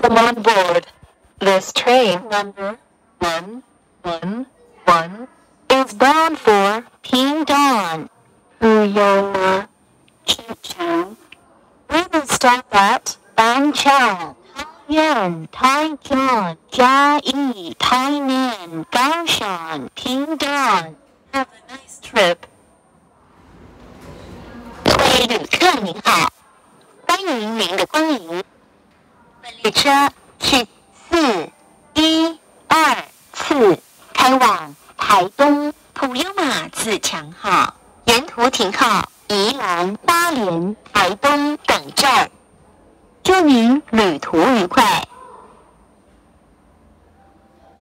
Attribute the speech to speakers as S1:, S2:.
S1: Welcome on board. This train number 111 is bound for Pingtung, Puyuma, Tze-Chiang. We will stop at Banqiao, Taoyuan, Taichung, Chiayi, Tainan, Kaohsiung, Pingtung. Have a nice trip. 各位旅客您好，欢迎您的光临。本列车是四一二次开往台东普悠玛自强号，沿途停靠宜兰、花莲、台东等站。祝您旅途愉快。